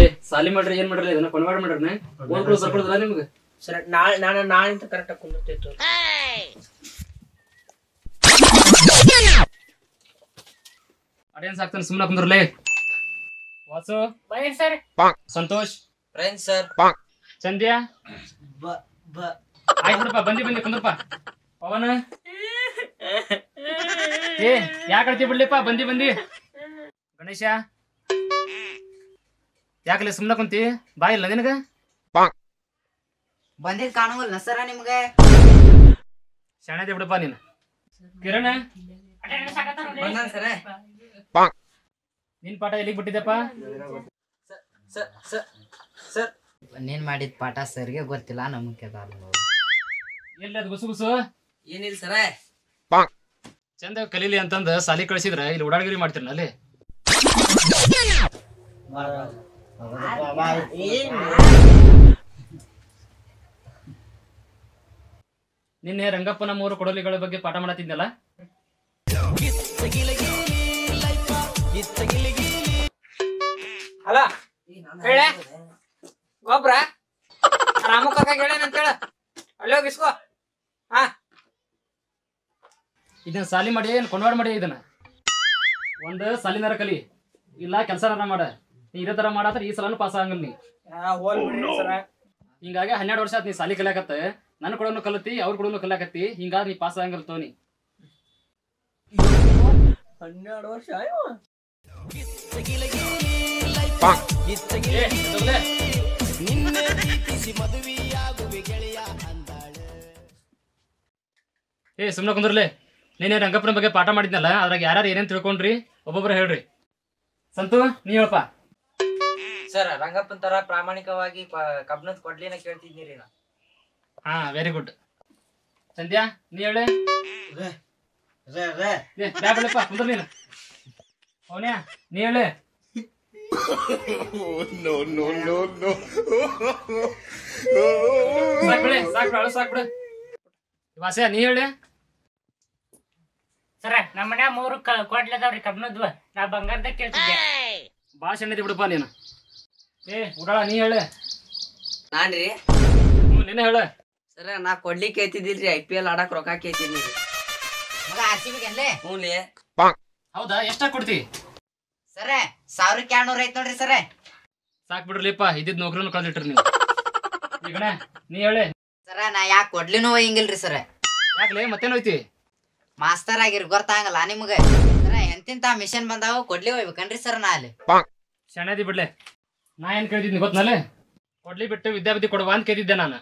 ಏ ಸಾಲಿ ಮಾಡ್ರಿ ಏನ್ ಮಾಡ್ರಿ? ಇದನ್ನ ಕೊನ್ವಾಡ್ ಮಾಡ್ರಿ ಓನ್ಗಳು ಬರ್ಕೊಡ್ದಲ್ಲ ನಿಮ್ಗೆ? ಸರ್ ನಾಳೆ ನಾನು ನಾಳೆ ಕರೆಕ್ಟ್ ಆಗಿ ಕುಂದಿರ್ತೈತು ಆಡಿಯನ್ಸ್ ಆಗ್ತಾನೆ ಸುಮ್ಮನೆ ಕುಂದ್ರಲೇ. ವಾಸು? ಬನ್ನಿ sir. Santosh? Friends sir. Chandya ಆಯ್ತು ಬಿಡಪ್ಪ ಬಂದಿ ಬಂದಿ ಕುಂದ್ರಪ್ಪ. ಪವನ? ಏ ಯಾಕೆ ಅಳ್ತಿ ಬಿಡ್ಲಿಪ್ಪ? ಬಂದಿ ಬಂದಿ. ಗಣೇಶ? ಯಾಕಲೆ ಸುಮ್ಮನೆ ಕುಂತಿ? ಬಾ ಇಲ್ಲ ನಿನಗ? ಬಂದಿದ್ ಕಾಣುವಲ್ಲ ಸರ ನಿಮ್ಗೆ? ಚೆನ್ನಾಗಿ ಬಿಡಪ್ಪ ನೀನು. ಕಿರಣ? ನಿನ್ ಪಾಠ ಎಲ್ಲಿಗೆ ಬಿಟ್ಟಿದ್ದಪ್ಪ? Sir sir sir. ನೀನ್ ಮಾಡಿದ ಪಾಠ ಸರ್ಗೆ ಗೊತ್ತಿಲ್ಲ ನಮಗೆ ಎಲ್ಲಿ ಅದು ಗುಸು ಗುಸು? ಏನಿಲ್ಲ ಸರ? ಚಂದ ಕಲೀಲಿ ಅಂತಂದ ಸಾಲಿ ಕಳಿಸಿದ್ರ ಇಲ್ಲಿ ಓಡಾಡಗಿರಿ ಮಾಡ್ತಿರಲ್ಲ ಅಲ್ಲಿ. ನಿನ್ನೆ ರಂಗಪ್ಪನ ಮೂರು ಕೊಡಲಿಗಳ ಬಗ್ಗೆ ಪಾಠ ಮಾಡತ್ತಿದ್ನಲ್ಲ? ಅಲ್ಲ ಗೊಬ್ರ? ರಾಮು ಕಾಕ ಹೇಳೇನಂತ ಹೇಳ. ಅಲ್ಲಿ ಹೋಗಿ ಇಸ್ಕೋ. ಹಾ. ಇದನ್ನ ಸಾಲಿ ಮಾಡಿ ಏನ್ ಕೊಂಡವಾಡ ಮಾಡಿ ಇದನ್ನ? ಒಂದ್ ಸಾಲಿನಾರ ಕಲಿ. ಇಲ್ಲ ಕೆಲಸನಾರ ಮಾಡ. ನೀ ಇದೇ ತರ ಮಾಡಾತ್ರ ಈ ಸಲನು ಪಾಸ್ ಆಗಂಗಿಲ್ಲ ನೀ. ಸರ ಹಿಂಗಾಗಿ ಹನ್ನೆರಡು ವರ್ಷ ಆತ್ ನೀ ಸಾಲಿ ಕಲಿಯಾಕತ್ತ. ನನ್ನ ಕೂಡ ಕಲತಿ ಅವ್ರ ಕೂಡ ಕಲಿಯಾಕತ್ತಿ. ಹಿಂಗಾದ್ ನೀ ಪಾಸ್ ಆಗಂಗಿಲ್ಲ ತೋನಿ. ಹನ್ನೆರಡು ವರ್ಷ ಏ, ಸುಮ್ನೆ ಕುಂದ್ರಲೆ. ನೀನೇ ರಂಗಪ್ಪನ ಬಗ್ಗೆ ಪಾಠ ಮಾಡಿದ್ನಲ್ಲ ಅದ್ರಾಗ ಯಾರು ಏನೇನ್ ತಿಳ್ಕೊಂಡ್ರಿ ಒಬ್ಬೊಬ್ರು ಹೇಳ್ರಿ. ಸಂತು ನೀ ಹೇಳಪ್ಪ. ಸರ್ ರಂಗಪ್ಪನ್ ತರ ಪ್ರಾಮಾಣಿಕವಾಗಿ ಕಬ್ಬನದ ಕಬ್ಬಿಣದ ಕೊಡ್ಲಿನ ಕೇಳ್ತಿದ್ದೀರಿ ನಾ. ಹಾ ವೆರಿ ಗುಡ್ ಸಂಧ್ಯಾ ನೀ ಹೇಳಿ. ಕುಂದ್ರ ನೀನು. ಅವನ್ಯಾ ನೀ ಹೇಳಿ. ಸಾಕ್ ಬಿಡಿ ಸಾಕ್ ಬಿಡು ಸಾಕ್ ಬಿಡು. ವಾಸ್ಯ ನೀ ಹೇಳಿ. ಸರ ನಮ್ಮ ಮನ್ಯಾಗ ಮೂರು ಕ- ಕೊಡ್ಲದಾವ್ರಿ ಕಬ್ನದ್ವ ನಾ ಬಂಗಾರದ ಕೇಳ್ತಿದ್ದೆ. ಭಾಳ ಸಣ್ಣದಿ ಬಿಡಪ್ಪ ನೀನು. ಏ ಉಡಾಳ ನೀ ಹೇಳಿ. ನಾನ್ರಿ ಹ್ಞೂ ಹೇಳು. ಸರ ನಾ ಕೊಡ್ಲಿ ಕೇಳ್ತಿದ್ದಿಲ್ರಿ ಐ ಪಿ ಎಲ್ ಆಡಕ್ ರೊಕ್ಕ ಕೇಳ್ತಿದ್ನಿ ಮಗ ಆರ್ ಸಿ ಹ್ಞೂ ಹೌದಾ ಎಷ್ಟ ಕೊಡ್ತಿ? ಸರ ಸಾವಿರಕ್ಕೆ ಎರಡ್ನೂರ ಐತ್ ನೋಡ್ರಿ ಸರ. ಸಾಕ್ ಬಿಡ್ರಲಿಪ್ಪ ಇದ್ದಿದ್ ನೌಕರಿನೂ ಕಳ್ದಿಟ್ರಿ ನೀವು. ನೀ ಹೇಳಿ. ಸರ ನಾ ಯಾಕೆ ಕೊಡ್ಲಿನೂ ಒಯ್ಯಂಗಿಲ್ರಿ ಸರ. ಯಾಕ್ಲೆ ಹೋಯ್ತಿವಿ ಮಾಸ್ತರ್ ಆಗಿರ್ ಗೊತ್ತಾಗಲ್ಲ ನಿಮ್ಗೆ. ಸರ ಎಂತಿಂತ ಮಿಷನ್ ಬಂದಾವ ಕೊಡ್ಲಿ ಒಯ್ಬೇಕನ್ರಿ ಸರ್ ನಾ ಅಲ್ಲಿ. ಶಣದಿ ಬಿಡ್ಲೆ. ನಾ ಏನ್ ಕೇಳಿದ್ನಿ ಗೊತ್ತನಲ್ಲ ಕೊಡ್ಲಿ ಬಿಟ್ಟು ವಿದ್ಯಾಪತಿ ಕೊಡುವ ಅಂತ ಕೇಳಿದ್ದೆ ನಾನು.